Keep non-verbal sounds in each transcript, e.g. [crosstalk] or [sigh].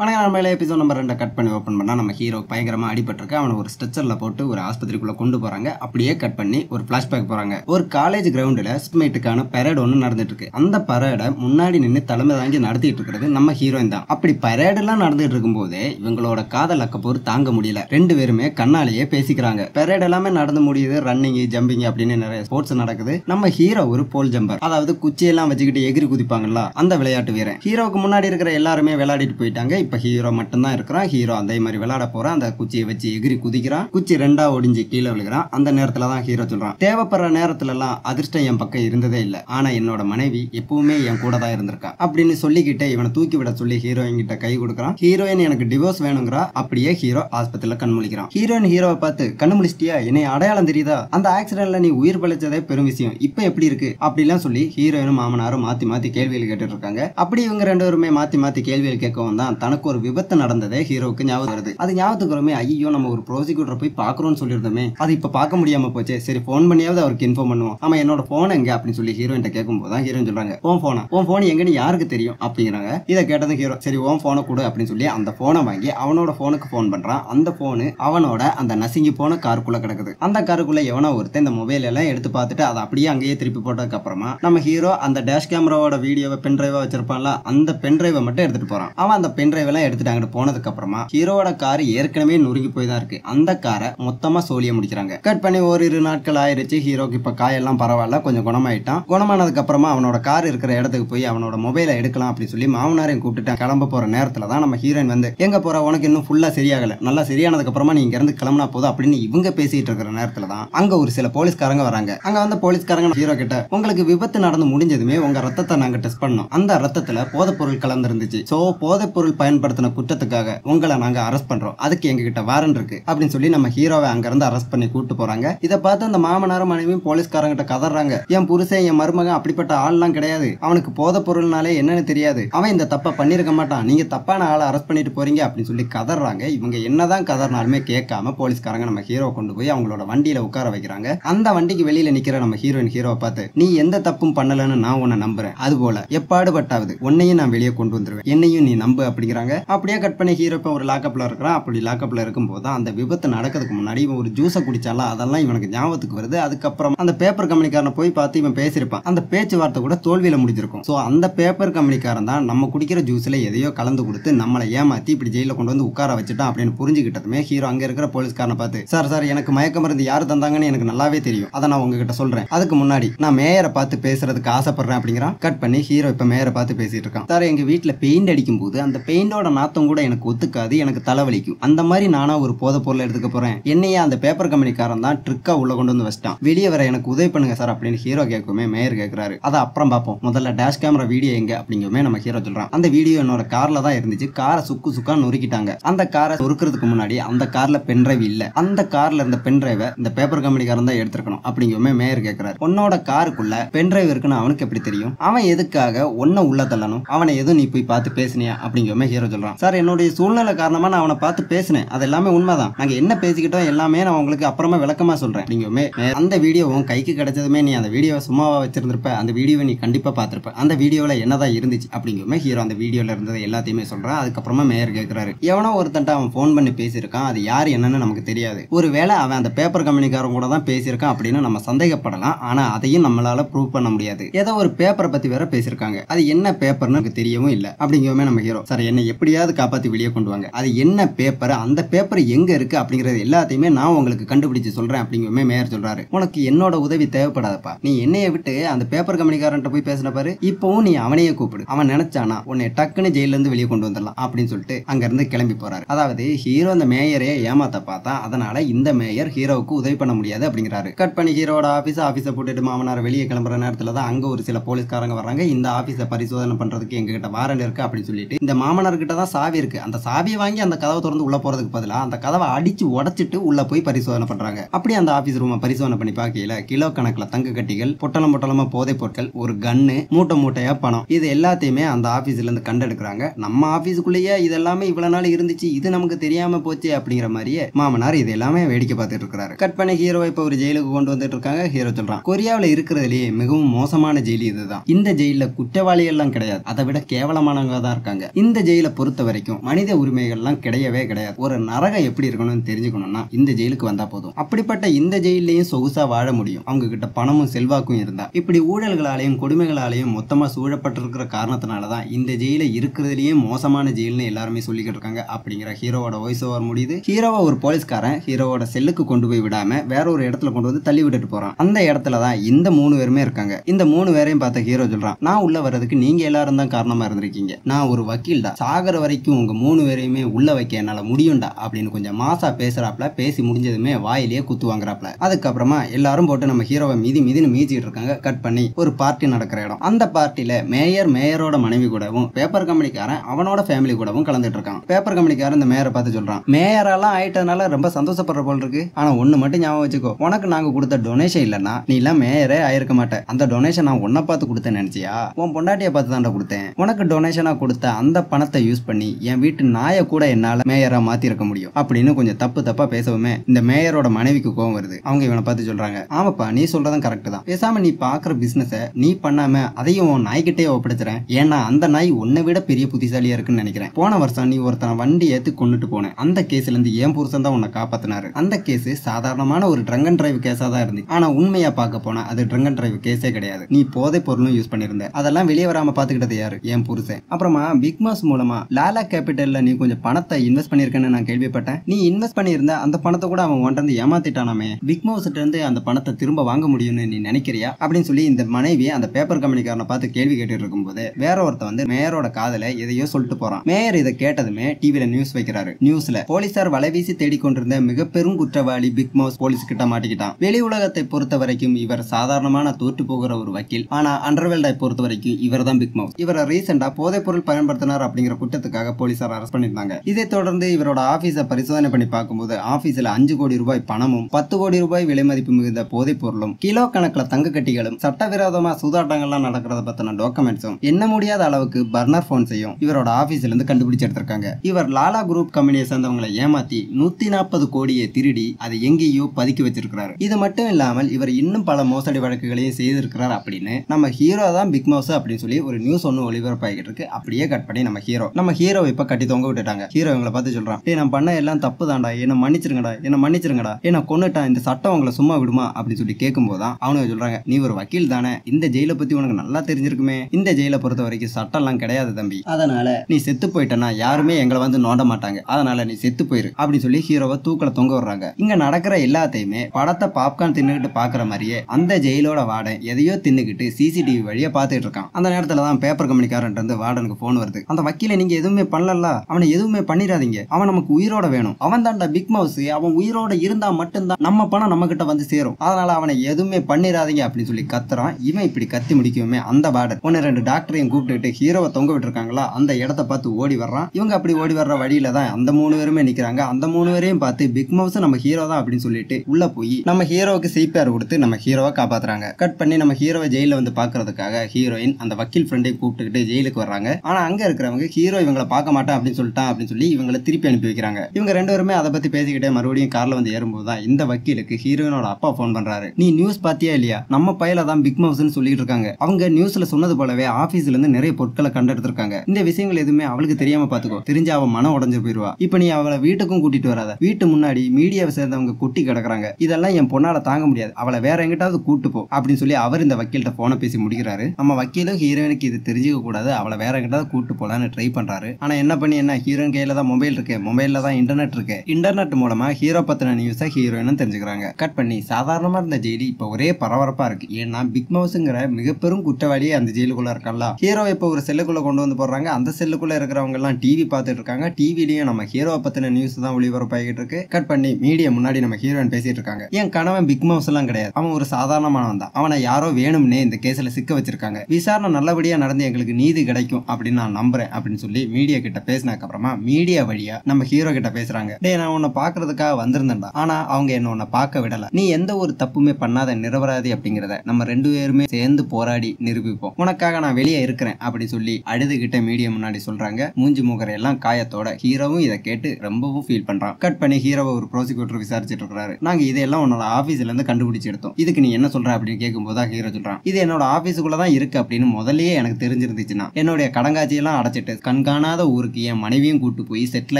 வணக்கம் நம்ம episode number ரெண்டை கட் பண்ணி ஓப்பன் பண்ணால் நம்ம ஹீரோ பயங்கரமாக அடிபட்டிருக்கு. அவனை ஒரு ஸ்ட்ரெச்சரில் போட்டு ஒரு ஆஸ்பத்திரிக்குள்ளே கொண்டு போகிறாங்க அப்படியே கட் பண்ணி ஒரு ஃப்ளாஷ்பேக் போகிறாங்க ஒரு காலேஜ் கிரவுண்டில் ஸ்மேட்டுக்கான பரேட் ஒன்று நடந்துட்டு இருக்கு அந்த பரேடை முன்னாடி நின்று தலைமை தாங்கி நடத்திட்டு இருக்கிறது நம்ம ஹீரோயின் தான். அப்படி பரேடெல்லாம் நடந்துட்டு இருக்கும்போது இவங்களோட காதல் அக்கப்போர் தாங்க முடியல. ரெண்டு பேருமே கண்ணாலேயே பேசிக்கிறாங்க. பரேட் எல்லாமே நடந்து முடியுது. ரன்னிங் ஜம்பிங் அப்படின்னு நிறைய ஸ்போர்ட்ஸ் நடக்குது. நம்ம ஹீரோ ஒரு போல் ஜம்பர் அதாவது குச்சியெல்லாம் வச்சுக்கிட்டு எகிரி குதிப்பாங்கல்ல அந்த விளையாட்டு வீரன். ஹீரோவுக்கு முன்னாடி இருக்கிற எல்லாருமே விளையாடிட்டு போயிட்டாங்க. இப்போ ஹீரோ மட்டும்தான் இருக்கிறான் ஹீரோ அதே மாதிரி விளையாட போறான் அந்த குச்சியை வச்சு எகிரி குதிக்கிறான் குச்சி ரெண்டா ஒடிஞ்சு கீழே விழுகிறான் அந்த நேரத்துல தான் ஹீரோ சொல்றான். தேவைப்படுற நேரத்துல எல்லாம் அதிர்ஷ்டம் என் பக்கம் இருந்ததே இல்லை. ஆனா என்னோட மனைவி எப்பவுமே என் கூட தான் இருந்திருக்கா. அப்படின்னு சொல்லிக்கிட்டே இவனை தூக்கி விட சொல்லி ஹீரோயின் கிட்ட கை கொடுக்குறான். ஹீரோயின் எனக்கு டிவோர்ஸ் வேணுங்கிறா. அப்படியே ஹீரோ ஆஸ்பத்திரியில கண் முழிக்கிறான் ஹீரோயின் ஹீரோவை பார்த்து கண் முழிச்சிட்டியா என்னை அடையாளம் தெரியுதா? அந்த ஆக்சிடென்ட்ல நீ உயிர் பழிச்சதே பெரும் விஷயம். இப்ப எப்படி இருக்கு? அப்படிலாம் சொல்லி ஹீரோயினும் மாமனாரும் மாத்தி மாத்தி கேள்விகள் கேட்டுட்டு இருக்காங்க. அப்படி இவங்க ரெண்டு பேருமே மாத்தி மாத்தி கேள்விகள் கேட்கவும் தான் தனக்கு ஒரு விபத்து நடந்ததே ஹீரோவுக்கு ஞாபகம் வருது. அது ஞாபகத்துக்கு ஐயோ நம்ம ஒரு ப்ரோசிக்யூட்டர் போய் பாக்குறோம்னு சொல்லியிருந்தோமே. அது இப்ப பார்க்க முடியாம போச்சே. சரி ஃபோன் பண்ணியாவது அவருக்கு இன்ஃபார்ம் பண்ணுவோம். ஆமா என்னோட போன் எங்க? அப்படின்னு சொல்லி ஹீரோயின் கேட்கும் போது தான் ஹீரோயின் சொல்றாங்க. உன் போனா உன் போன் எங்கன்னு யாருக்கு தெரியும்? அப்படிங்கிறாங்க. இதை கேட்டதும் ஹீரோ சரி உன் போனை கொடு அப்படின்னு சொல்லி அந்த போனை வாங்கி அவனோட போனுக்கு ஃபோன் பண்றான். அந்த போனு அவனோட அந்த நசுங்கி போன காருக்குள்ள கிடக்குது. அந்த காருக்குள்ள எவனோ ஒருத்தன் இந்த மொபைல் எல்லாம் எடுத்து பார்த்துட்டு அதை அப்படியே அங்கேயே திருப்பி போட்டதுக்கு அப்புறமா நம்ம ஹீரோ அந்த டேஷ் கேமராவோட வீடியோவை பென் டிரைவா வச்சிருப்பான்ல அந்த பென் டிரைவை மட்டும் எடுத்துட்டு போறான். அவன் அந்த பென் டிரைவ் எல்லாம் எடுத்துட்டு அங்கிட்டு போனதுக்கு அப்புறமா ஹீரோட கார் ஏற்கனவே நொறுங்கி போய் தான் இருக்கு. அந்த காரை மொத்தமா சோழிய முடிக்கிறாங்க. கட் பண்ணி ஓரிரு நாட்கள் ஆயிருச்சு. ஹீரோக்கு இப்ப காயெல்லாம் பரவாயில்ல. கொஞ்சம் குணமாயிட்டான் குணமானதுக்கு அப்புறமா அவனோட கார் இருக்கிற இடத்துக்கு போய் அவனோட மொபைலை எடுக்கலாம் அப்படின்னு சொல்லி மாமனாரையும் கூப்பிட்டு கிளம்ப போற நேரத்துல தான் நம்ம ஹீரோயின் வந்து எங்க போற? உனக்கு இன்னும் ஃபுல்லா சரியாகல. நல்லா சரியானதுக்கு அப்புறமா நீ இங்க இருந்து கிளம்புனா போதும் அப்படின்னு இவங்க பேசிட்டு இருக்கிற நேரத்துல தான் அங்க ஒரு சில போலீஸ்காரங்க வராங்க. அங்க வந்த போலீஸ்காரங்க ஹீரோ கிட்ட உங்களுக்கு விபத்து நடந்து முடிஞ்சதுமே உங்க ரத்தத்தை நாங்க டெஸ்ட் பண்ணோம். அந்த ரத்தத்துல போதைப்பொருள் கலந்துருந்துச்சு. சோ போதைப்பொருள் பொருள் பயன்படுத்தின குற்றத்துக்காக உங்களை நாங்க அரெஸ்ட் பண்றோம். அதுக்கு எங்ககிட்ட வாரன் இருக்கு. அப்படின்னு சொல்லி நம்ம ஹீரோவை அங்க இருந்து அரெஸ்ட் பண்ணி கூட்டு போறாங்க. இதை பார்த்து அந்த மாமனாரும் மனைவியும் போலீஸ்காரங்கிட்ட கதறாங்க. என் புருஷன் என் மருமகன் அப்படிப்பட்ட ஆள்லாம் கிடையாது. அவனுக்கு போத பொருள்னாலே என்னன்னு தெரியாது. அவன் இந்த தப்பை பண்ணிருக்க மாட்டான். நீங்க தப்பான ஆளை அரெஸ்ட் பண்ணிட்டு போறீங்க அப்படின்னு சொல்லி கதறாங்க. இவங்க என்னதான் கதறினாலுமே கேட்காம போலீஸ்காரங்க நம்ம ஹீரோ கொண்டு போய் அவங்களோட வண்டியில உட்கார வைக்கிறாங்க. அந்த வண்டிக்கு வெளியில நிக்கிற நம்ம ஹீரோயின் ஹீரோவை பார்த்து நீ எந்த தப்பும் பண்ணலன்னு நான் உன்னை நம்புறேன். அது போல எப்பாடுபட்டாவது உன்னையும் நான் வெளியே கொண்டு வந்துருவேன். என்னையும் நீ நம்பு அப்படிங்கிறாங்க. அப்படியே கட் பண்ணி ஹீரோ இப்போ ஒரு லாக்கப்ல இருக்கிறான் அப்படி லாக்கப்ல இருக்கும்போது தான் அந்த விபத்து நடக்கிறதுக்கு முன்னாடி இவன் ஒரு ஜூஸை குடிச்சால அதெல்லாம் இவனுக்கு ஞாபகத்துக்கு வருது. அதுக்கப்புறம் அந்த பேப்பர் கம்பெனிக்காரனை போய் பார்த்து இவன் பேசியிருப்பான். அந்த பேச்சுவார்த்தை கூட தோல்வியில முடிஞ்சிருக்கும். ஸோ அந்த பேப்பர் கம்பெனிக்காரன் தான் நம்ம குடிக்கிற ஜூஸில் எதையோ கலந்து கொடுத்து நம்மளை ஏமாற்றி இப்படி ஜெயிலில் கொண்டு வந்து உட்கார வச்சுட்டான் அப்படின்னு புரிஞ்சுக்கிட்டதுமே ஹீரோ அங்கே இருக்கிற போலீஸ்காரனை பார்த்து சார் சார் எனக்கு மயக்க மருந்து யார் தந்தாங்கன்னு எனக்கு நல்லாவே தெரியும். அதை நான் உங்ககிட்ட சொல்றேன். அதுக்கு முன்னாடி நான் மேயரை பார்த்து பேசுறதுக்கு ஆசைப்படுறேன் அப்படிங்கிறான். கட் பண்ணி ஹீரோ இப்போ மேயரை பார்த்து பேசிட்டு இருக்கான். சார் எங்கள் வீட்டில் பெயிண்ட் அடிக்கும் போது அந்த பெயிண்டோட நாத்தம் கூட எனக்கு ஒத்துக்காது எனக்கு தலைவலிக்கும். அந்த மாதிரி நானா ஒரு போதை பொருளை எடுத்துக்க போறேன். என்னையே அந்த பேப்பர் கம்பெனிக்காரன் தான் ட்ரிக்கா உள்ள கொண்டு வந்து வச்சிட்டான். வெளியே வர எனக்கு உதவி பண்ணுங்க சார் அப்படின்னு ஹீரோ கேட்குமே மேயர் கேட்கிறாரு அதை அப்புறம் பார்ப்போம். முதல்ல டேஷ் கேமரா வீடியோ எங்க அப்படிங்குமே நம்ம ஹீரோ சொல்றான். அந்த வீடியோ என்னோட கார்ல தான் இருந்துச்சு. காரை சுக்கு சுக்கா நொறுக்கிட்டாங்க. அந்த காரை நொறுக்கிறதுக்கு முன்னாடி அந்த கார்ல பென்ட்ரைவ் இல்ல. அந்த கார்ல இருந்த பென்ட்ரைவை இந்த பேப்பர் கம்பெனிக்காரன் தான் எடுத்திருக்கணும் அப்படிங்குமே மேயர் கேட்கிறாரு உன்னோட காருக்குள்ள பென்ட்ரைவ் இருக்குன்னு அவனுக்கு எப்படி தெரியும்? அவன் எதுக்காக ஒன்ன உள்ள தள்ளணும்? அவனை எதுவும் நீ போய் பார்த்து பேசினியா அப்படிங்குமே ஹீரோ சொல்றான். சார் என்னுடைய சூழ்நிலை காரணமா நான் அவனை பார்த்து பேசினேன். அது எல்லாமே உண்மைதான். நாங்கள் என்ன பேசிக்கிட்டோம் எல்லாமே நான் உங்களுக்கு அப்புறமா விளக்கமா சொல்றேன். நீங்கள் அந்த வீடியோ உன் கைக்கு கிடைச்சதுமே நீ அந்த வீடியோவை சும்மாவாக வச்சிருந்திருப்ப. அந்த வீடியோவை நீ கண்டிப்பாக பார்த்துருப்ப. அந்த வீடியோவில் என்னதான் இருந்துச்சு? அப்படிங்குமே ஹீரோ அந்த வீடியோவில் இருந்தது எல்லாத்தையுமே சொல்கிறான் அதுக்கப்புறமா மேயர் கேட்குறாரு எவனோ ஒருத்தன்ட்ட அவன் ஃபோன் பண்ணி பேசியிருக்கான். அது யார் என்னன்னு நமக்கு தெரியாது. ஒருவேளை அவன் அந்த பேப்பர் கம்பெனிக்காரன் கூட தான் பேசியிருக்கான் அப்படின்னு நம்ம சந்தேகப்படலாம். ஆனால் அதையும் நம்மளால ப்ரூவ் பண்ண முடியாது. ஏதோ ஒரு பேப்பரை பற்றி வேற பேசியிருக்காங்க. அது என்ன பேப்பர்னு எனக்கு தெரியவும் இல்லை. அப்படிங்கவுமே நம்ம ஹீரோ சார் என்ன எப்படியாவது காப்பாற்றி வெளியே கொண்டு வாங்க. அது என்ன பேப்பர் அந்த பேப்பர் எங்கே இருக்குது அப்படிங்கிறது எல்லாத்தையுமே நான் உங்களுக்கு கண்டுபிடிச்சு சொல்கிறேன் அப்படிங்கிற மேயர் சொல்கிறாரு உனக்கு என்னோட உதவி தேவைப்படாதப்பா. நீ என்னைய விட்டு அந்த பேப்பர் கம்பெனிக்காரன்ட்ட போய் பேசின பாரு. இப்போவும் நீ அவனையே கூப்பிடு. அவன் நினைச்சானா உன்னை டக்குன்னு ஜெயிலேருந்து வெளியே கொண்டு வந்துடலாம் அப்படின்னு சொல்லிட்டு அங்கேருந்து கிளம்பி போகிறாரு அதாவது ஹீரோ அந்த மேயரே ஏமாத்த பார்த்தா அதனால இந்த மேயர் ஹீரோவுக்கு உதவி பண்ண முடியாது அப்படிங்கிறாரு. கட் பண்ணி ஹீரோட ஆஃபீஸ் ஆஃபீஸை போட்டுட்டு மாமனார் வெளியே கிளம்புற நேரத்தில் தான் அங்கே ஒரு சில போலீஸ்காரங்க வர்றாங்க. இந்த ஆஃபீஸை பரிசோதனை பண்ணுறதுக்கு எங்ககிட்ட வாரண்ட் இருக்கு அப்படின்னு சொல்லிட்டு இந்த மாமனார் அவர்கிட்ட தான் சாவி இருக்கு. அந்த சாவியை வாங்கி அந்த கதவை திறந்து உள்ள போறதுக்கு பதிலா அந்த கதவை அடிச்சு உடைச்சிட்டு உள்ள போய் பரிசோதனை பண்றாங்க. அப்படி அந்த ஆபீஸ் ரூமை பரிசோதனை பண்ணி பார்க்கையில கிலோ கணக்கில் தங்க கட்டிகள் பொட்டலம் பொட்டலமா போதைப் பொருட்கள் ஒரு கன்னு மூட்டை மூட்டையா பணம். இது எல்லாத்தையுமே அந்த ஆபீஸ்ல இருந்து கண்டெடுக்கிறாங்க. நம்ம ஆபீஸ்க்குள்ளேயே இது எல்லாமே இவ்வளவு நாள் இருந்துச்சு இது நமக்கு தெரியாம போச்சு அப்படிங்கிற மாதிரியே மாமனார் இது எல்லாமே வேடிக்கை பார்த்துட்டு இருக்காரு கட் பண்ணி ஹீரோவை இப்ப ஒரு ஜெயிலுக்கு கொண்டு வந்துட்டு இருக்காங்க ஹீரோ சொல்றான். கொரியாவில் இருக்கிறதுலயே மிகவும் மோசமான ஜெயில் இதுதான். இந்த ஜெயில குற்றவாளிகள் எல்லாம் கிடையாது. அதை விட கேவலமானவங்க தான் இருக்காங்க. இந்த ஜெயில ஜெயிலை பொறுத்த வரைக்கும் மனித உரிமைகள்லாம் கிடையவே கிடையாது. ஒரு நரகம் எப்படி இருக்கணும்னு தெரிஞ்சுக்கணும்னா இந்த ஜெயிலுக்கு வந்தா போதும். அப்படிப்பட்ட இந்த ஜெயிலையும் சொகுசா வாழ முடியும். அவங்க கிட்ட பணமும் செல்வாக்கும் இருந்தா. இப்படி ஊழல்களாலையும் கொடுமைகளாலையும் மொத்தமா சூழப்பட்டிருக்கிற காரணத்தினால தான் இந்த ஜெயில இருக்கிறதுலயே மோசமான ஜெயில்னு எல்லாருமே சொல்லிக்கிட்டு இருக்காங்க அப்படிங்கிற ஹீரோவோட வாய்ஸ் ஓவர் முடியுது. ஹீரோவை ஒரு போலீஸ்காரன் ஹீரோவோட செல்லுக்கு கொண்டு போய் விடாம வேற ஒரு இடத்துல கொண்டு வந்து தள்ளி விட்டுட்டு போறான். அந்த இடத்துல தான் இந்த மூணு பேருமே இருக்காங்க. இந்த மூணு பேரையும் பார்த்த ஹீரோ சொல்றான் நான் உள்ள வர்றதுக்கு நீங்க எல்லாரும் தான் காரணமா இருந்திருக்கீங்க. நான் ஒரு வக்கீல்டா சாகர வரைக்கும் உங்கள் மூணு பேரையுமே உள்ள வைக்க என்னால் முடியும்டா அப்படின்னு கொஞ்சம் மாசா பேசுறாப்ல. பேசி முடிஞ்சதுமே வாயிலேயே குத்து வாங்குறாப்ல. அதுக்கப்புறமா எல்லாரும் போட்டு நம்ம ஹீரோவை மீதி மீதினு மீதிட்டு இருக்காங்க. கட் பண்ணி ஒரு பார்ட்டி நடக்கிற இடம். அந்த பார்ட்டியில மேயர் மேயரோட மனைவி கூடவும் பேப்பர் கம்பெனிக்காரன் அவனோட ஃபேமிலி கூடவும் கலந்துட்டு இருக்கான். பேப்பர் கம்பெனிக்காரன் இந்த மேயரை பார்த்து சொல்றான் மேயரெல்லாம் ஆயிட்டதுனால ரொம்ப சந்தோஷப்படுற போல் இருக்கு. ஆனா ஒண்ணு மட்டும் ஞாபகம் வச்சுக்கோ. உனக்கு நாங்க கொடுத்த டொனேஷன் இல்லைன்னா நீ எல்லாம் மேயரே ஆயிருக்க மாட்டேன் அந்த டொனேஷன் நான் உன்னை பார்த்து கொடுத்தேன் நினைச்சியா? உன் பொண்டாட்டியை பார்த்து தான்டா கொடுத்தேன். உனக்கு டொனேஷனா கொடுத்த அந்த பணத்தை யூஸ் பண்ணி என் வீட்டு நாயை கூட என்னால மேயரா மாத்தி இருக்க முடியும். அப்படின்னு கொஞ்சம் தப்பு தப்பா பேசவுமே இந்த மேயரோட மனைவிக்கு கோவம் வருது. அவங்க இவனை பார்த்து சொல்றாங்க ஆமாப்பா நீ சொல்றதும் கரெக்ட் தான். பேசாம நீ பாக்குற பிசினஸ நீ பண்ணாம அதையும் உன் நாய்கிட்டே ஒப்படைச்சிறேன். ஏன்னா அந்த நாய் உன்னை விட பெரிய புத்திசாலியா இருக்குன்னு நினைக்கிறேன். போன வருஷம் நீ ஒருத்தனை வண்டி ஏத்து கொண்டுட்டு போனேன் அந்த கேஸ்ல இருந்து என் புருஷன் தான் உன்னை காப்பாத்தினாரு. அந்த கேஸ் சாதாரணமான ஒரு ட்ரங்க் அண்ட் டிரைவ் கேஸா தான் இருந்துச்சு. ஆனா உண்மையா பார்க்க போனா அது ட்ரங்க் அண்ட் டிரைவ் கேஸே கிடையாது. நீ போதை பொருளும் யூஸ் பண்ணிருந்த அதெல்லாம் வெளியே வராம பாத்துக்கிட்டது யாரு? என் புருஷன். அப்புறமா பிக் மாஸ் மூலமா லாலா கேபிட்டல்ல நீ கொஞ்சம் பணத்தை இன்வெஸ்ட் பண்ணிருக்கேன்னு நான் கேள்விப்பட்டேன். நீ இன்வெஸ்ட் பண்ணியிருந்த அந்த பணத்தை கூட அவன் உன்ட்ட ஏமாத்திட்டானாமே. பிக் மவுஸ்ட்ட இருந்து அந்த பணத்தை திரும்ப வாங்க முடியும்னு நீ நினைக்கிறியா? அப்படின்னு சொல்லி இந்த மனைவி அந்த பேப்பர் கம்பெனிக்காரனை பார்த்து கேள்வி கேட்டுட்டு இருக்கும்போது வேற ஒருத்த வந்து மேயரோட காதல எதையோ சொல்லிட்டு போறான். மேயர் இதை கேட்டதுமே டிவியில நியூஸ் வைக்கிறாரு. நியூஸ்ல போலீசார் வலைவீசி தேடிக்கொண்டிருந்த மிக பெரும் குற்றவாளி பிக் மவுஸ் போலீஸ் கிட்ட மாட்டிக்கிட்டான். வெளி உலகத்தை பொறுத்த வரைக்கும் இவர் சாதாரணமான தோற்று போகிற ஒரு வக்கீல். ஆனா அண்டர்வேல்டை பொறுத்த வரைக்கும் இவர் தான் பிக் மவுஸ் இவரை ரீசெண்டா போதைப் பொருள் பயன்படுத்தினார் அப்படிங்கிற குற்றத்துக்காக போலீசார் அரெஸ்ட் பண்ணியிருந்தாங்க. இதை தொடர்ந்து இவரோட ஆபீஸை பரிசோதனை பண்ணி பார்க்கும்போது ஆபீஸ்ல அஞ்சு கோடி ரூபாய் பணமும் பத்து கோடி ரூபாய் விலை மதிப்பு மிகுந்த போதைப் பொருளும் கிலோ கணக்கில் தங்க கட்டிகளும் சட்டவிரோதமா சூதாட்டங்கள்லாம் நடக்கிறத பத்தின டாக்குமெண்ட்ஸும் என்ன முடியாத அளவுக்கு பர்னர் போன்ஸையும் இவரோட ஆபீஸ்ல இருந்து கண்டுபிடிச்சு எடுத்திருக்காங்க. இவர் லாலா குரூப் கம்பெனியை சேர்ந்தவங்களை ஏமாத்தி நூத்தி நாற்பது கோடியை திருடி அதை எங்கேயோ பதுக்கி வச்சிருக்கிறாரு. இது மட்டும் இல்லாமல் இவர் இன்னும் பல மோசடி வழக்குகளையும் செய்திருக்கிறார் அப்படின்னு நம்ம ஹீரோ தான் பிக் மவுஸ் அப்படின்னு சொல்லி ஒரு நியூஸ் ஒன்று ஒளிபரப்பாகிட்டு இருக்கு. அப்படியே கட் பண்ணி நம்ம ஹீரோ நம்ம ஹீரோ இப்ப கட்டி தொங்க விட்டுட்டாங்க. ஹீரோ இவங்களை பார்த்து சொல்றான் டேய் நான் பண்ண எல்லாம் தப்பு தான்டா என்ன மன்னிச்சிருங்கடா. என்ன மன்னிச்சிருங்கடா. என்ன கொன்னுட்டான் இந்த சட்டம் உங்களை சும்மா விடுமா? அப்படின்னு சொல்லி கேட்கும்போது தான் அவனுங்க சொல்றாங்க நீ ஒரு வக்கீல் தானே. இந்த ஜெயிலை பத்தி உனக்கு நல்லா தெரிஞ்சிருக்குமே. இந்த ஜெயிலை பொறுத்த வரைக்கும் சட்டம்லாம் கிடையாது தம்பி. அதனால நீ செத்து போயிட்டனா யாருமே எங்களை வந்து நோண்ட மாட்டாங்க. அதனால நீ செத்து போயிரு. அப்படின்னு சொல்லி ஹீரோவை தூக்கல தொங்க விடுறாங்க. இங்க நடக்கிற எல்லாத்தையுமே படத்தை பாப்கார்ன் தின்னுகிட்டு பாக்குற மாதிரியே அந்த ஜெயிலோட வார்டன் எதையோ தின்னுக்கிட்டு சிசிடிவி வழியா பார்த்துட்டு இருக்கான். அந்த நேரத்துல தான் பேப்பர் கம்பெனிக்காரன் இருந்து வார்டனுக்கு போன் வருது. அந்த வக்கீல நீங்க எதுவுமே பண்ணல அவனை எதுவுமே பண்ணிடாதீங்க. அவன் நமக்கு உயிரோட வேணும். அவன் தான்டா பிக் மவுஸ் அவன் உயிரோட இருந்தா மட்டும்தான் நம்ம பணம் நம்ம கிட்ட வந்து சேரும். அதனால அவனை எதுவுமே பண்ணிடாதீங்க அப்படின்னு சொல்லி கத்துறான். இவன் இப்படி கத்தி முடிக்கவுமே அந்த வார்டன் ஒன்னு ரெண்டு டாக்டரையும் கூப்பிட்டுட்டு ஹீரோவை தொங்க விட்டுருக்காங்களா? அந்த இடத்த பார்த்து ஓடி வர்றான். இவங்க அப்படி ஓடி வர்ற வழியில தான் அந்த மூணு பேருமே நிக்கிறாங்க. அந்த மூணு பேரையும் பார்த்து பிக் மவுஸ் நம்ம ஹீரோ தான் அப்படின்னு சொல்லிட்டு உள்ள போய் நம்ம ஹீரோவுக்கு சிபிஆர் கொடுத்து நம்ம ஹீரோவை காப்பாத்துறாங்க. கட் பண்ணி நம்ம ஹீரோவை ஜெயில வந்து பாக்குறதுக்காக ஹீரோயின் அந்த வக்கீல் ஃப்ரெண்டை கூப்பிட்டுக்கிட்டு ஜெயிலுக்கு வர்றாங்க. ஆனா அங்க இருக்கிறவங்க ஹீரோ இவங்களை பார்க்க மாட்டேன் அப்படின்னு சொல்லிட்டான் அப்படின்னு சொல்லி இவங்களை திருப்பி அனுப்பி வைக்கிறாங்க. இவங்க ரெண்டு பேருமே அதை பத்தி பேசிக்கிட்டே மறுபடியும் கார்ல வந்து ஏறும்போது தான் இந்த வக்கீலுக்கு ஹீரோயினோட அப்பா ஃபோன் பண்றாரு. நீ நியூஸ் பாத்தியா இல்லையா? நம்ம பையில தான் பிக் மவுஸ்னு சொல்லிட்டு இருக்காங்க. அவங்க நியூஸ்ல சொன்னது போலவே ஆபீஸ்ல இருந்து நிறைய பொருட்களை கண்டெடுத்திருக்காங்க. இந்த விஷயங்கள் எதுவுமே அவளுக்கு தெரியாம பாத்துக்கோ தெரிஞ்சு அவ மனம் உடஞ்சு போயிருவா. இப்ப நீ அவளை வீட்டுக்கும் கூட்டிட்டு வராத. வீட்டு முன்னாடி மீடியாவை சேர்ந்தவங்க குட்டி கிடக்குறாங்க. இதெல்லாம் என் பொண்ணால தாங்க முடியாது. அவளை வேற எங்கிட்டாவது கூட்டு போ அப்படின்னு சொல்லி அவர் இந்த வக்கீல்கிட்ட போன பேசி முடிக்கிறாரு. நம்ம வக்கீலும் ஹீரோயினுக்கு இது தெரிஞ்சுக்க கூடாது அவளை வேற எங்கிட்டாவது கூட்டு போலான்னு ட்ரை பண்றாரு. ஆனா என்ன பண்ணி என்ன? ஹீரோயின் கையில தான் மொபைல் இருக்கு. மொபைல்ல தான் இன்டர்நெட் இருக்கு. இன்டர்நெட் மூலமா ஹீரோ பத்தின நியூஸை ஹீரோயினும் தெரிஞ்சுக்கிறாங்க. கட் பண்ணி சாதாரணமா இருந்த ஜெயிலி இப்ப ஒரே பரபரப்பா இருக்கு. ஏன்னா பிக் மவுஸ்ங்கிற மிகப்பெரும் குற்றவாளியே அந்த ஜெயிலுக்குள்ள இருக்கான்ல. ஹீரோ இப்ப ஒரு செல்லுக்குள்ள கொண்டு வந்து போடுறாங்க. அந்த செல்லுக்குள்ள இருக்கிறவங்க எல்லாம் டிவி பார்த்துட்டு இருக்காங்க. டிவிலையும் நம்ம ஹீரோவை பத்தின நியூஸ் தான் ஒளிபரப்பாகிட்டு இருக்கு. கட் பண்ணி மீடியா முன்னாடி நம்ம ஹீரோயின் பேசிட்டு இருக்காங்க. என் கணவன் பிக் மவுஸ் எல்லாம் கிடையாது. அவன் ஒரு சாதாரணமானவன் தான். அவனை யாரோ வேணும்னே இந்த கேஸ்ல சிக்க வச்சிருக்காங்க. விசாரணை நல்லபடியா நடந்து எங்களுக்கு நீதி கிடைக்கும் அப்படின்னு நான் நம்புறேன் அப்படின்னு சொல்லி மீடியா கிட்ட பேசினதுக்கு அப்புறமா மீடியா வழியா நம்ம ஹீரோ கிட்ட பேசுறாங்க. டே நான் உன்னை பாக்குறதுக்காக வந்திருந்தேன்டா. ஆனா அவங்க என்ன உன்னை பார்க்க விடல. நீ எந்த ஒரு தப்புமே பண்ணாத நிரபராதி அப்படிங்கிறத நம்ம ரெண்டு பேருமே சேர்ந்து போராடி நிரூபிப்போம். உனக்காக நான் வெளியே இருக்கிறேன் அப்படி சொல்லி அழுதுகிட்ட மீடியா முன்னாடி சொல்றாங்க. மூஞ்சி முகரை எல்லாம் காயத்தோட ஹீரோவும் இதை கேட்டு ரொம்பவும் ஃபீல் பண்றான். கட் பண்ணி ஹீரோவை ஒரு ப்ரோசிக்யூட்டர் விசாரிச்சுட்டு இருக்காரு நாங்க இதெல்லாம் உன்னோட ஆபீஸ்ல இருந்து கண்டுபிடிச்சு எடுத்தோம். இதுக்கு நீ என்ன சொல்ற அப்படின்னு கேட்கும்போது ஹீரோ சொல்றான். இது என்னோட ஆபீஸுக்குள்ள தான் இருக்கு அப்படின்னு முதல்லயே எனக்கு தெரிஞ்சிருந்துச்சுன்னா என்னுடைய கடங்காட்சியெல்லாம் அடைச்சிட்டு கண்காணாத ஊருக்கு என் மனைவியும் கூட்டு போய் செட்டில்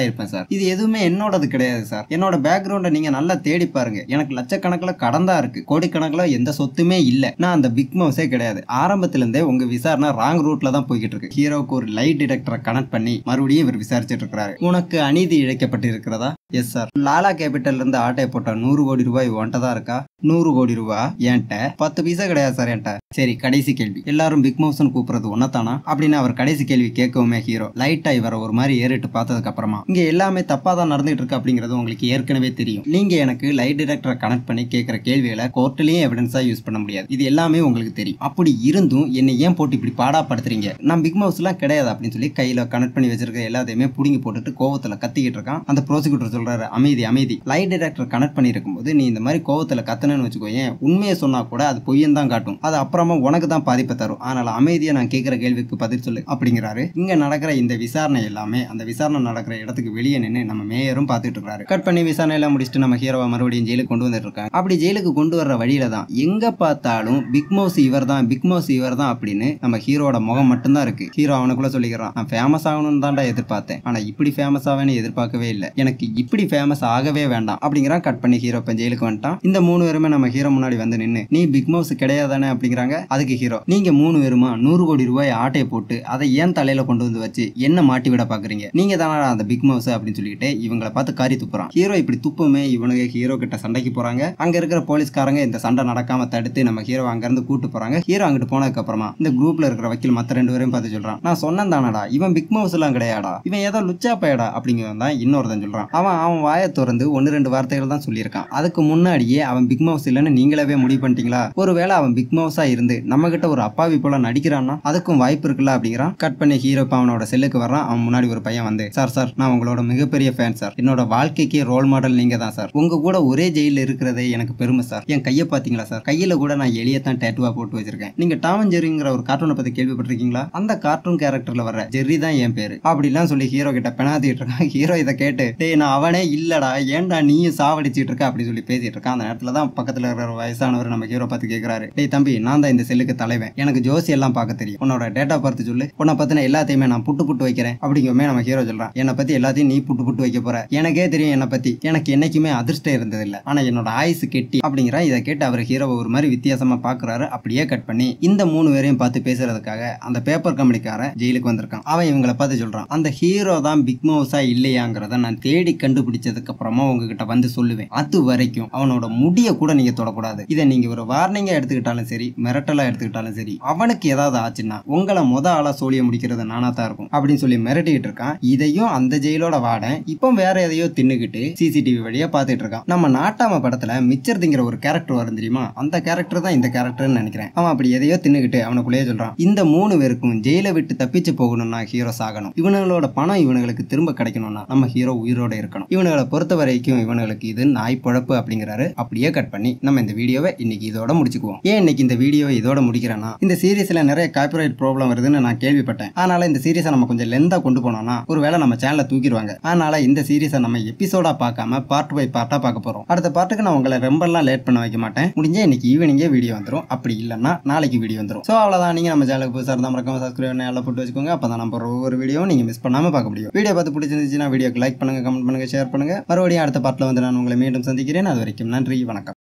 ஆயிருப்பேன் சார். இது எதுவுமே என்னோடது கிடையாது சார். என்னோட பேக்ரவுண்டை நீங்க நல்லா தேடி பாருங்க. எனக்கு லட்சக்கணக்கில் கடந்தா இருக்கு. கோடிக்கணக்கில் எந்த சொத்துமே இல்லை. நான் அந்த பிக் மவுஸே கிடையாது. ஆரம்பத்திலிருந்தே உங்க விசாரணை ராங் ரூட்ல தான் போய்கிட்டு இருக்கு. ஹீரோவுக்கு ஒரு லைட் டிடெக்டரை கனெக்ட் பண்ணி மறுபடியும் இவர் விசாரிச்சுட்டு இருக்கிறாரு. உனக்கு அநீதி இழைக்கப்பட்டு இருக்கிறதா எஸ் சார் லாலா கேபிட்டல்ல இருந்து ஆட்டையை போட்ட நூறு கோடி ரூபாய் ஒன்ட்ட தான் இருக்கா? நூறு கோடி ரூபாய் என்கிட்ட பத்து பைசா கிடையாது சார் என்கிட்ட சரி கடைசி கேள்வி. எல்லாரும் பிக் மவுஸ்னு கூப்பிடுறது ஒன்னதானா அப்படின்னு அவர் கடைசி கேள்வி கேட்கவுமே ஹீரோ. லைட்டா இவரை ஒரு மாதிரி ஏறிட்டு பார்த்ததுக்கு அப்புறமா இங்க எல்லாமே தப்பா தான் நடந்துட்டு இருக்கு அப்படிங்கிறது உங்களுக்கு ஏற்கனவே தெரியும். நீங்க எனக்கு லைட் டிரெக்டரை கனெக்ட் பண்ணி கேட்கிற கேள்விகளை கோர்ட்லயும் எவிடன்ஸா யூஸ் பண்ண முடியாது. இது எல்லாமே உங்களுக்கு தெரியும். அப்படி இருந்தும் என்னை ஏன் போட்டு இப்படி பாடாப்படுத்துறீங்க? நான் பிக் மவுஸ் எல்லாம் கிடையாது அப்படின்னு சொல்லி கையில கனெக்ட் பண்ணி வச்சிருக்க எல்லாத்தையுமே புடுங்கி போட்டுட்டு கோவத்துல கத்திக்கிட்டு இருக்கான். அந்த ப்ரோசிக்யூட்டர் சொல்றாரு. அமைதி அமைதி. லைட் டிடெக்டர் கனெக்ட் பண்ணிருக்கும் போது நீ இந்த மாதிரி கோவத்துல கத்தனன்னு வச்சுக்கோயேன் உண்மையை சொன்னா கூட அது பொய்யன் தான் காட்டும். அது அப்புறமா உனக்கு தான் பாதிப்பை தரும். அதனால அமைதியை நான் கேட்கிற கேள்விக்கு பதில் சொல்லு அப்படிங்கிறாரு. இங்க நடக்கிற இந்த விசாரணை எல்லாமே அந்த விசாரணை நடக்கிற இடத்துக்கு வெளியே நின்று நம்ம மேயரும் பார்த்துட்டு இருக்காரு. கட் பண்ணி விசாரணை எல்லாம் முடிச்சுட்டு நம்ம ஹீரோவை மறுபடியும் ஜெயிலுக்கு கொண்டு வந்துட்டு இருக்காங்க அப்படி ஜெயிலுக்கு கொண்டு வர்ற வழியில தான் எங்க பார்த்தாலும் பிக் மவுஸ் இவர் தான் பிக் மவுஸ் இவர் தான் அப்படின்னு நம்ம ஹீரோட முகம் மட்டும்தான் இருக்கு. ஹீரோ அவனுக்குள்ள சொல்லிக்கிறான் நான் ஃபேமஸ் ஆகணும்னு தான்டா எதிர்பார்த்தேன். ஆனா இப்படி ஃபேமஸ் ஆவேன்னு எதிர்பார்க்கவே இல்லை. எனக்கு இப்படி ஃபேமஸ் ஆகவே வேண்டாம். அப்படிங்கிறான். கட் பண்ணி ஹீரோ இப்போ ஜெயிலுக்கு வந்துட்டான். இந்த மூணு பேருமே நம்ம ஹீரோ முன்னாடி வந்து நின்று நீ பிக் மவுஸ் கிடையாதானே அப்படிங்கிறாங்க. அதுக்கு ஹீரோ நீங்க மூணு பேருமா நூறு கோடி ரூபாய் ஆட்டையை போட்டு அதை ஏன் தலையில கொண்டு வந்து வச்சு என்ன மாட்டி விட பாக்குறீங்க? நீங்க தானடா அந்த பிக் மவுஸ் அப்படின்னு சொல்லிட்டு இவங்களை பார்த்து காரி துப்புறான். ஹீரோ இப்படி துப்புமே இவனுங்க ஹீரோ கிட்ட சண்டைக்கு போறாங்க. அங்க இருக்கிற போலீஸ்காரங்க இந்த சண்டை நடக்காம தடுத்து நம்ம ஹீரோ அங்க இருந்து கூட்டு போறாங்க. ஹீரோ அங்கிட்டு போனதுக்கு அப்புறமா இந்த குரூப்ல இருக்கிற வக்கீல் மத்த ரெண்டு பேரையும் பார்த்து சொல்றான். நான் சொன்னேன் தானடா இவன் பிக் மவுஸ் எல்லாம் கிடையாடா இவன் ஏதோ லுச்சா பயடா? அப்படிங்கிறதான் தான் இன்னொருத்தன் சொல்றான். அவன் அவன் வாயை திறந்து ஒன்னு ரெண்டு வார்த்தைகள் தான் சொல்லியிருக்கான். அதுக்கு முன்னாடியே அவன் பிக் மவுஸ் இல்லைன்னு நீங்களாவே முடிவு பண்ணிட்டீங்களா? ஒருவேளை அவன் பிக் மவுஸா இருந்து நம்ம கிட்ட ஒரு அப்பாவி போல நடிக்கிறான்னா அதுக்கும் வாய்ப்பு இருக்குல்ல அப்படிங்கிறான். கட் பண்ணி ஹீரோ அவனோட செல்லுக்கு வரான் அவன் முன்னாடி ஒரு பையன் வந்து சார் சார் நான் உங்களோட மிகப்பெரிய ஃபேன் சார். என்னோட வாழ்க்கைக்கே ரோல் மாடல் நீங்க தான் சார். உங்க கூட ஒரே ஜெயில இருக்கிறதே எனக்கு பெருமை சார். என் கையை பாத்தீங்களா சார்? கையில கூட நான் எளியத்தான் டேட்டுவா போட்டு வச்சிருக்கேன். நீங்க டாமன் ஜெர்ரிங்கிற ஒரு கார்ட்டூனை பத்தி கேள்விப்பட்டிருக்கீங்களா? அந்த கார்ட்டூன் கேரக்டர்ல வர ஜெர்ரி தான் என் பேரு. அப்படிலாம் சொல்லி ஹீரோ கிட்ட பெணாத்திட்டு இருக்கான் ஹீரோ [laughs] இதை கேட்டு டேய் நான் அவனே இல்லடா ஏன்டா நீயும் சாவடிச்சிட்டு இருக்க அப்படி சொல்லி பேசிட்டு இருக்கான் அந்த நேரத்துல தான் பக்கத்துல இருக்கிற ஒரு வயசானவர் நம்ம ஹீரோ பார்த்து கேக்குறாரு. டேய் தம்பி நான் தான் இந்த செல்லுக்கு தலைவன். எனக்கு ஜோசி எல்லாம் பார்க்க தெரியும். உன்னோட டேட்டா பார்த்து சொல்லு. உன்னை பத்தின எல்லாத்தையுமே நான் புட்டு புட்டு வைக்கிறேன். அப்படிங்குமே நம்ம ஹீரோ சொல்றான். என்னை பத்தி எல்லாத்தையும் நீ புட்டு புட்டு வைக்க போற. எனக்கே தெரியும் என்னை பத்தி. எனக்கு என்னைக்குமே அதிர்ஷ்டம் இருந்தது இல்ல ஆனா என்னோட ஆயுசு கெட்டி. அப்படிங்கிற இதை கேட்டு அவர் ஹீரோவை ஒரு மாதிரி வித்தியாசமா பாக்குறாரு. அப்படியே கட் பண்ணி இந்த மூணு பேரையும் பார்த்து பேசுறதுக்காக அந்த பேப்பர் கம்பெனிக்காரன் ஜெயிலுக்கு வந்திருக்கான். அவன் இவங்களை பார்த்து சொல்றான். அந்த ஹீரோ தான் பிக் மவுஸா இல்லையாங்கிறத நான் தேடி கண்டு அப்புறமா உங்ககிட்ட வந்து சொல்லுவேன். அது வரைக்கும் அவனோட முடிய கூட நீங்க தொடக்கூடாது. இதை நீங்க ஒரு வார்னிங்கா எடுத்துக்கிட்டாலும் சரி மிரட்டலா எடுத்துக்கிட்டாலும் சரி அவனுக்கு ஏதாவது ஆச்சுன்னா உங்களை முத ஆளா சோழிய முடிக்கிறது நானா தான் இருக்கும். அப்படின்னு சொல்லி மிரட்டிட்டு இருக்கான். இதையும் அந்த ஜெயிலோட வாடன் இப்போ வேற எதையோ தின்னுக்கிட்டு சிசிடிவி வழியா பார்த்துட்டு இருக்கான். நம்ம நாட்டாம படத்துல மிச்சர்திங்கிற ஒரு கேரக்டர் வரும் தெரியுமா? அந்த கேரக்டர் தான் இந்த கேரக்டர்னு நினைக்கிறேன். அவன் அப்படி எதையோ தின்னுக்கிட்டு அவனுக்குள்ளேயே சொல்றான். இந்த மூணு பேருக்கும் ஜெயிலை விட்டு தப்பிச்சு போகணும்னா ஹீரோ சாகணும். இவனுங்களோட பணம் இவனுங்களுக்கு திரும்ப கிடைக்கணும்னா நம்ம ஹீரோ உயிரோட இருக்கணும். இவனுங்களை பொறுத்த வரைக்கும் இவனுங்களுக்கு இது நாய் பொழப்பு அப்படிங்கிறாரு. அப்படியே கட் பண்ணி நம்ம இந்த வீடியோவை இன்னைக்கு இதோட முடிச்சுக்குவோம். ஏன் இன்னைக்கு இந்த வீடியோ இதோட முடிக்கிறேன்னா இந்த சீரிஸ்ல நிறைய காப்பிரைட் ப்ராப்ளம் வருதுன்னு நான் கேள்விப்பட்டேன். அதனால இந்த சீரியஸை நம்ம கொஞ்சம் லெந்தா கொண்டு போனோம்னா ஒருவேளை நம்ம சேனலை தூக்கிடுவாங்க. அதனால இந்த சீரியஸை நம்ம எபிசோடா பார்க்காம பார்ட் பை பார்ட்டா பார்க்க போறோம். அடுத்த பார்ட்டுக்கு நான் உங்களை ரொம்பலாம் லேட் பண்ண வைக்க மாட்டேன். முடிஞ்ச இன்னைக்கு ஈவினிங்கே வீடியோ வந்துடும் அப்படி இல்லைன்னா நாளைக்கு வீடியோ வந்துடும் ஸோ அவ்வளோதான் நீங்க நம்ம சேனலுக்கு புதுசாக இருந்தால் மறக்காம சப்ஸ்கிரைப் எல்லாம் போட்டு வச்சுக்கோங்க. அப்போ தான் நம்ம ஒவ்வொரு வீடியோவும் நீங்க மிஸ் பண்ணாம பார்க்க முடியும். வீடியோ பார்த்து பிடிச்சிருந்துச்சுன்னா வீடியோக்கு லைக் பண்ணுங்க கமெண்ட் பண்ணுங்க ஷேர் பண்ணுங்க. மறுபடியும் அடுத்த பாட்டில் வந்து நான் உங்களை மீண்டும் சந்திக்கிறேன். அது வரைக்கும் நன்றி வணக்கம்.